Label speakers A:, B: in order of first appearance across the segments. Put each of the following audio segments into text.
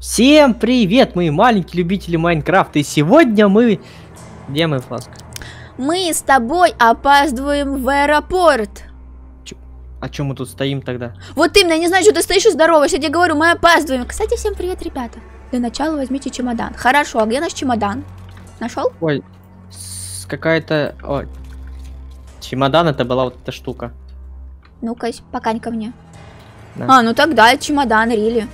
A: Всем привет, мои маленькие любители Майнкрафта. И сегодня мы... Где мы, Фласк?
B: Мы с тобой опаздываем в аэропорт.
A: А чем мы тут стоим тогда?
B: Вот именно, я не знаю, что ты стоишь и здороваешься. Я тебе говорю, мы опаздываем. Кстати, всем привет, ребята. Для начала возьмите чемодан. Хорошо, а где наш чемодан? Нашел?
A: Ой, какая-то... О, чемодан это была вот эта штука.
B: Ну-ка, покань ко мне.
A: Да.
B: А, ну тогда чемодан, Рили.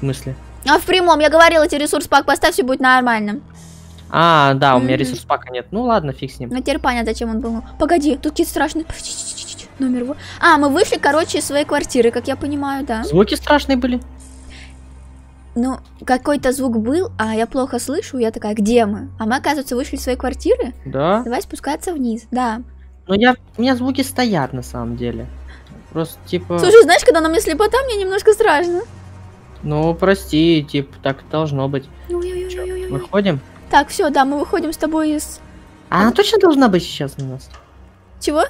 A: В смысле?
B: А в прямом, я говорила, тебе ресурс пак поставь, все будет нормально.
A: А, да, у меня ресурс пака нет. Ну ладно, фиг с ним.
B: Ну теперь понятно, зачем он был. Погоди, тут какие-то страшные... Номер во- А, мы вышли, короче, из своей квартиры, как я понимаю, да?
A: Звуки страшные были.
B: Ну, какой-то звук был, а я плохо слышу, я такая, где мы? А мы, оказывается, вышли из своей квартиры.
A: Да.
B: Давай спускаться вниз, да.
A: Но я... у меня звуки стоят на самом деле. Просто типа...
B: Слушай, знаешь, когда на мне слепота, мне немножко страшно.
A: Ну, прости, типа, так должно быть.
B: Ой-ой-ой-ой-ой.
A: Выходим.
B: Так, все, да, мы выходим с тобой из...
A: А она точно должна быть сейчас на нас?
B: Чего?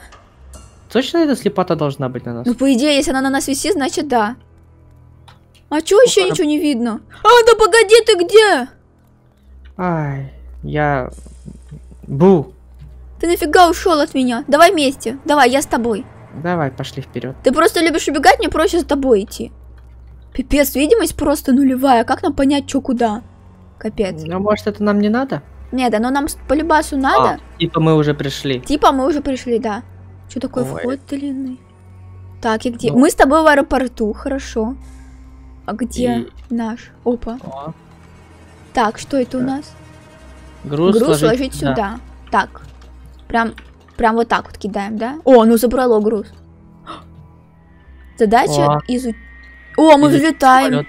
A: Точно эта слепота должна быть на нас?
B: Ну, по идее, если она на нас висит, значит да. А чё еще
A: Ладно.
B: ничего не видно? А, да погоди, ты где?
A: Ай, я... Бу.
B: Ты нафига ушел от меня? Давай вместе. Давай, я с тобой.
A: Давай, пошли вперед.
B: Ты просто любишь убегать, мне проще за тобой идти. Пипец, видимость просто нулевая. Как нам понять, что куда? Капец.
A: А может это нам не надо?
B: Нет, оно нам с- по любасу надо.
A: А, типа мы уже пришли.
B: Типа мы уже пришли, да. Что такое
A: Ой.
B: вход длинный? Так, и где?
A: Ну.
B: Мы с тобой в аэропорту, хорошо. А где
A: И-
B: наш? Опа.
A: О,
B: Так, что это у нас?
A: груз,
B: Груз
A: сложить
B: ложить сюда. Так. Прям, прям вот так вот кидаем, да? О, ну забрало груз. Задача изучить. О, мы взлетаем.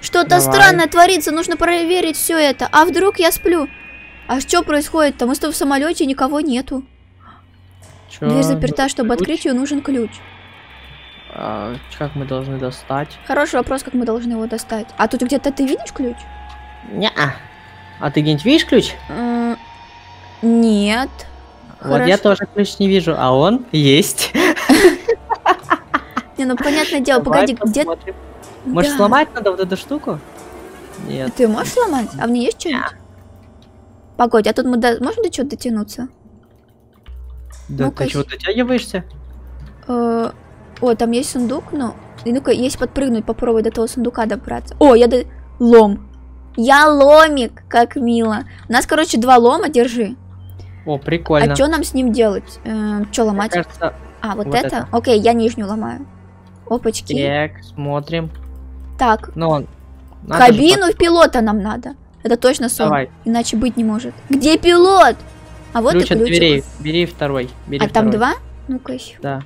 B: Что-то странное творится, нужно проверить все это. А вдруг я сплю? А что происходит-то? Мы с тобой в самолете, никого нету.
A: Чё?
B: Дверь заперта, чтобы
A: Ключ?
B: открыть ее, нужен ключ.
A: А, как мы должны достать?
B: Хороший вопрос, как мы должны его достать. А тут где-то ты видишь ключ?
A: Неа. А ты где-нибудь видишь ключ?
B: М, Нет.
A: Вот я
B: Хорошо.
A: тоже ключ не вижу, а он есть.
B: Не, ну понятное дело, погоди, где...
A: Может сломать надо вот эту штуку? Нет.
B: Ты можешь сломать? А в ней есть что-нибудь? Погодь, а тут мы до... можем до чего дотянуться?
A: Да ты чего дотягиваешься?
B: Э, О, там есть сундук, ну... и Ну-ка, если подпрыгнуть, попробуй до того сундука добраться. О, я до... Лом. Я ломик, как мило. У нас, короче, два лома, держи.
A: О, прикольно.
B: А что нам с ним делать? Э, что
A: Мне
B: ломать?
A: кажется,
B: А, вот,
A: вот
B: это?
A: это.
B: Окей, я нижнюю ломаю. Опачки.
A: так, смотрим.
B: Так,
A: Ну, он- надо же
B: кабину пилота нам надо. Это точно сон.
A: Давай,
B: Иначе быть не может. Где пилот? А вот
A: ключ
B: и ключик.
A: дверей. Бери второй. Бери
B: А там
A: второй.
B: два? Ну-ка еще.
A: Да.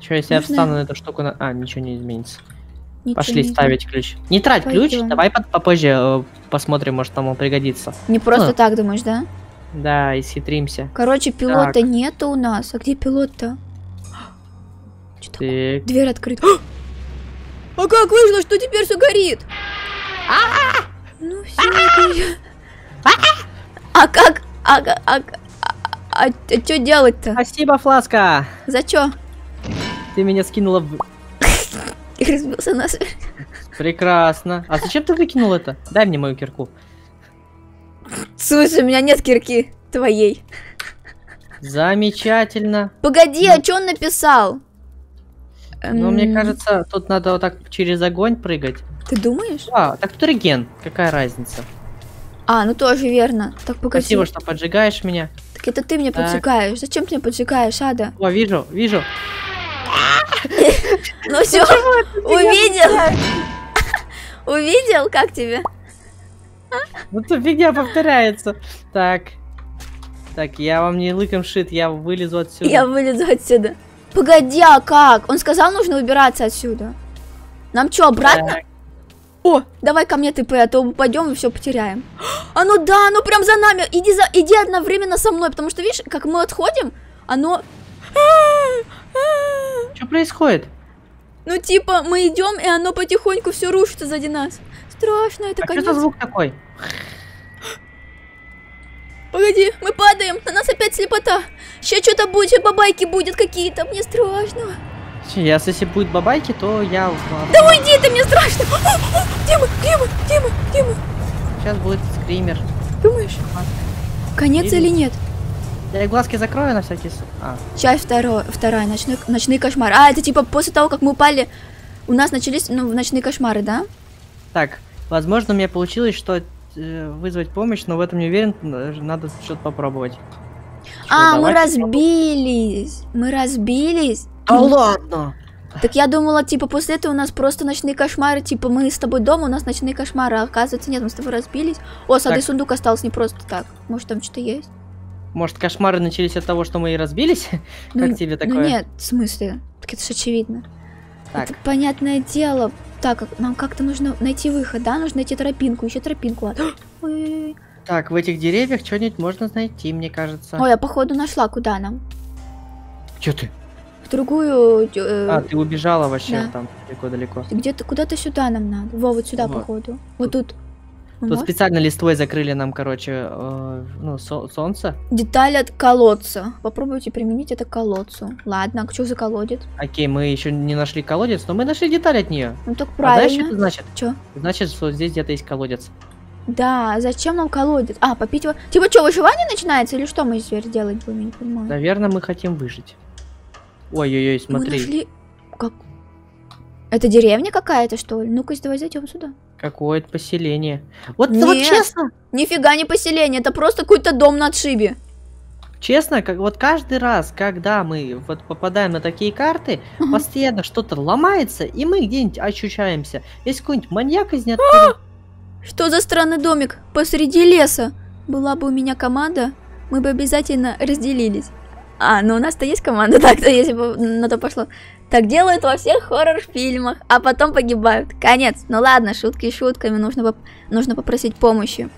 A: Че, если я
B: Нужно-
A: встану на эту штуку, на... а, ничего не изменится.
B: Ничего
A: Пошли
B: не
A: ставить ключ. Не трать ключ,
B: Пойдём.
A: давай под- попозже э, посмотрим, может там он пригодится.
B: Не просто
A: А.
B: так думаешь, да?
A: Да, и схитримся.
B: Короче, пилота нету у нас. А где пилот-то?
A: Так,
B: Дверь открыта. А как вышло, что теперь все горит? Ну все. А как? А ка- а ка- а что делать-то?
A: спасибо, Фласка!
B: За что?
A: Ты меня скинула в...
B: Разбился нас.
A: Прекрасно. А зачем ты выкинул это? Дай мне мою кирку.
B: Слушай, у меня нет кирки твоей.
A: Замечательно.
B: Погоди, а что он написал?
A: Но мне
B: Эм,
A: кажется, тут надо вот так через огонь прыгать.
B: Ты думаешь?
A: А, так тут реген. Какая разница?
B: А, ну тоже верно. Так, погоди.
A: Спасибо, что поджигаешь меня.
B: Так это ты мне
A: Так.
B: поджигаешь. Зачем ты мне поджигаешь, Ада?
A: О, вижу, вижу.
B: Ну все, увидел? Увидел, как тебе?
A: Ну тут фигня повторяется. Так. Так, я вам не лыком шит, я вылезу отсюда.
B: Я вылезу отсюда. Погоди, а как? Он сказал, нужно убираться отсюда. Нам что, обратно?
A: Так,
B: О, давай ко мне ты, а то упадем и все потеряем. А ну да, оно прям за нами. Иди, за... Иди одновременно со мной, потому что, видишь, как мы отходим, оно...
A: Что происходит?
B: Ну типа, мы идем, и оно потихоньку все рушится сзади нас. Страшно, это
A: А что
B: конец.
A: за звук такой?
B: Погоди, мы падаем, на нас опять слепота. Сейчас что-то будет, сейчас бабайки будет какие-то, мне страшно.
A: Если будет бабайки, то я...
B: Да уйди ты, мне страшно. О, о, Где
A: стример.
B: Думаешь? Конец
A: Или-
B: или нет?
A: Я глазки закрою на всякий случай. А,
B: Часть второй, вторая, ночной, ночные кошмары. А, это типа после того, как мы упали, у нас начались ну, ночные кошмары, да?
A: так, возможно, у меня получилось, что вызвать помощь, но в этом не уверен, э, надо что-то попробовать.
B: А, мы разбились. Мы разбились.
A: Да ладно!
B: Так я думала, типа, после этого у нас просто ночные кошмары, типа, мы с тобой дома, у нас ночные кошмары, а оказывается, нет, мы с тобой разбились. О, сады
A: Так.
B: сундук остался не просто так. Может, там что-то есть?
A: Может, кошмары начались от того, что мы и разбились?
B: Ну,
A: Как тебе
B: Ну
A: такое?
B: нет, в смысле? Так это же очевидно.
A: Так,
B: Это понятное дело. Так, нам как-то нужно найти выход, да? Нужно найти тропинку, еще тропинку. ладно. Ой,
A: так, в этих деревьях что-нибудь можно найти, мне кажется.
B: Ой, я походу нашла, куда нам?
A: Че ты?
B: В другую... э,
A: А, ты убежала вообще
B: да.
A: там далеко-далеко.
B: Где-то куда-то сюда нам надо. Во, вот сюда,
A: Вот.
B: походу. Вот тут.
A: Тут специально листвой закрыли нам, короче, э, ну, со- солнце.
B: Деталь от колодца. Попробуйте применить это к колодцу. Ладно, а что за колодец?
A: Окей, мы еще не нашли колодец, но мы нашли деталь от нее.
B: Ну так
A: А знаешь, что
B: правильно.
A: это значит?
B: Чё?
A: Значит, что здесь где-то есть колодец.
B: Да, зачем нам колодец? А, попить его. Типа что, выживание начинается или что мы теперь делать будем? Я не понимаю.
A: Наверное, мы хотим выжить. Ой-ой-ой,
B: Мы
A: смотри.
B: нашли... Как? Это деревня какая-то, что ли? Ну-ка, давай зайдем сюда.
A: Какое-то поселение. Вот, вот
B: Нет.
A: честно,
B: Нифига не поселение, это просто какой-то дом на отшибе.
A: честно, как вот каждый раз, когда мы вот попадаем на такие карты,
B: Ага.
A: постоянно что-то ломается, и мы где-нибудь ощущаемся. Есть какой-нибудь маньяк из ниоткуда.
B: Что за странный домик посреди леса? Была бы у меня команда, мы бы обязательно разделились. А, ну у нас-то есть команда, так-то, если бы на то пошло. Так делают во всех хоррор-фильмах, а потом погибают. Конец. Ну ладно, шутки шутками, нужно, поп- нужно попросить помощи.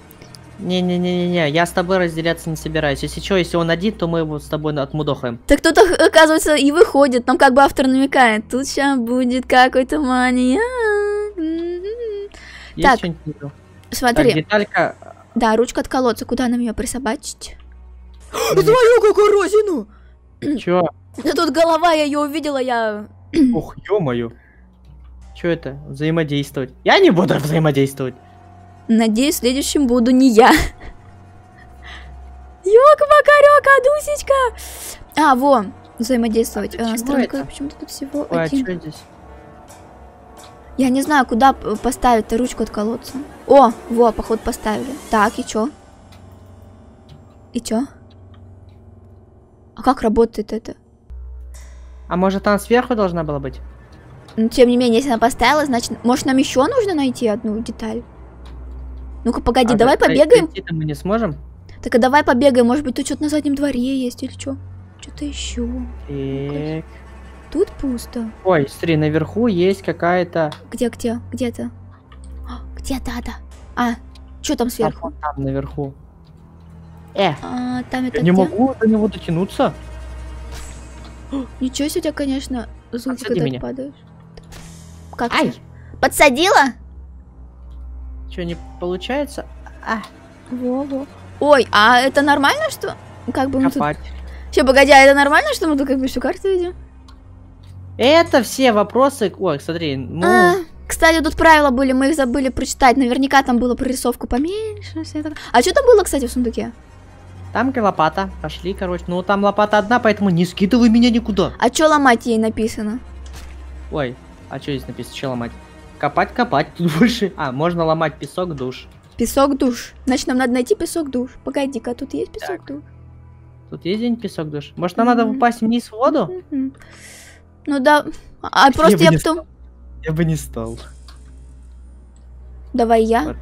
A: Не-не-не-не, я с тобой разделяться не собираюсь. Если что, если он один, то мы его с тобой отмудохаем.
B: Так кто-то, оказывается, и выходит, нам как бы автор намекает. Тут сейчас будет какой-то маньяк.
A: Есть
B: Так.
A: внизу? Так,
B: Смотри,
A: деталька.
B: да, ручка от колодца, куда нам ее присобачить? Твою кукурузину!
A: Чё?
B: Да тут голова, я ее увидела, я...
A: Ух, ё-моё. Чё это? Взаимодействовать. Я не буду взаимодействовать.
B: Надеюсь, следующим буду не я. Ёк-макарёк, Адусечка! А, во, взаимодействовать.
A: А
B: А,
A: это?
B: почему-то тут всего
A: Ой, а
B: один.
A: чё здесь?
B: Я не знаю, куда поставить-то ручку от колодца. О, во, походу поставили. Так, и чё? И чё? А как работает это?
A: А может она сверху должна была быть?
B: Ну, тем не менее, если она поставила, значит, может, нам еще нужно найти одну деталь? Ну-ка, погоди,
A: А
B: давай побегаем.
A: мы не сможем?
B: Так а давай побегаем, может быть, тут что-то на заднем дворе есть или что? Что-то еще.
A: Так.
B: Тут пусто.
A: Ой, смотри, наверху есть какая-то...
B: Где, где, где-то? А, Где, да, да. А, что там сверху?
A: вон там наверху. Э,
B: А, там это
A: я не
B: где?
A: могу до него дотянуться.
B: Ничего себе, конечно, звуки,
A: Подсади
B: когда ты
A: меня.
B: падаешь. Как
A: Ай!
B: ты? Подсадила?
A: Что, не получается? А,
B: Во-во. Ой, а это нормально, что... Как бы мы тут... Все, погоди, а это нормально, что мы тут как бы всю карту видим?
A: Это все вопросы... Ой, смотри, ну...
B: А, кстати, тут правила были, мы их забыли прочитать. Наверняка там было прорисовку поменьше. А что там было, кстати, в сундуке?
A: Там лопата. Пошли, короче. Ну, там лопата одна, поэтому не скидывай меня никуда.
B: А что ломать ей написано?
A: Ой, а что здесь написано? Что ломать? Копать, копать. Тут больше... А, можно ломать песок, душ.
B: Песок душ. Значит, нам надо найти песок душ. Погоди-ка, тут есть песок
A: Так.
B: душ?
A: Тут есть где-нибудь песок, душ? Может, нам надо
B: Мгм.
A: упасть вниз в воду?
B: Мгм. Ну да. А
A: Я
B: просто я потом...
A: Я бы не стал.
B: Давай я.
A: Вот.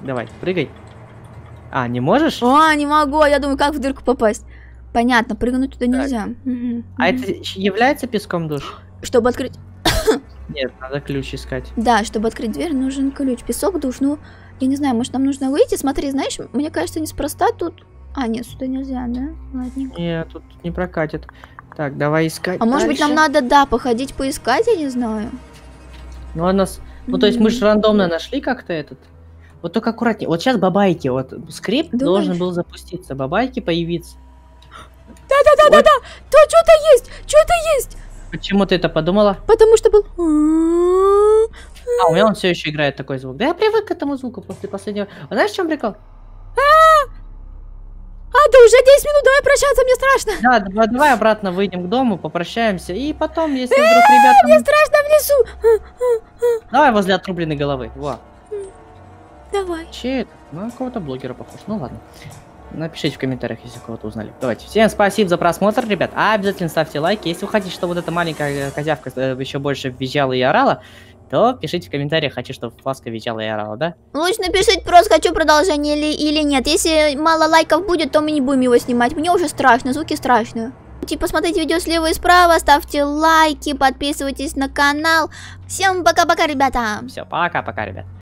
A: Давай, прыгай. А, не можешь?
B: А, не могу, а я думаю, как в дырку попасть. Понятно, прыгнуть туда нельзя.
A: А это является песком душ?
B: Чтобы открыть...
A: Нет, надо ключ искать.
B: Да, чтобы открыть дверь, нужен ключ. Песок душ, ну, я не знаю, может, нам нужно выйти? Смотри, знаешь, мне кажется, неспроста тут... А, нет, сюда нельзя, да? Ладненько.
A: Нет, тут не прокатит. Так, давай искать.
B: А может быть, нам
A: дальше.
B: надо, да, походить, поискать, я не знаю.
A: Ну, а нас... ну, то есть мы же рандомно нашли как-то этот. Вот только аккуратнее. Вот сейчас бабайки, вот скрипт
B: Думаешь?
A: должен был запуститься, бабайки появиться.
B: Да-да-да-да-да! Тут что-то есть! Что-то есть!
A: Почему ты это подумала?
B: Потому что был...
A: А, у меня он все еще играет такой звук. Да я привык к этому звуку после последнего. А знаешь, в чем прикол?
B: А, да уже 10 минут, давай прощаться, мне страшно.
A: Да, давай, давай обратно выйдем к дому, попрощаемся. И потом, если вдруг ребята...
B: Мне страшно внизу.
A: Давай возле отрубленной головы. Во.
B: Давай.
A: Че это? Ну, какого-то блогера похож. Ну ладно. Напишите в комментариях, если кого-то узнали. Давайте. Всем спасибо за просмотр, ребят. А обязательно ставьте лайки. Если вы хотите, чтобы вот эта маленькая э, козявка э, еще больше визжала и орала, то пишите в комментариях, хочу, чтобы Фласка визжала и орала, да?
B: Лучше напишите просто, хочу продолжение или, или нет. Если мало лайков будет, то мы не будем его снимать. Мне уже страшно, звуки страшные. Типа, смотрите видео слева и справа, ставьте лайки, подписывайтесь на канал. Всем пока-пока, ребята!
A: Все, пока-пока, ребят.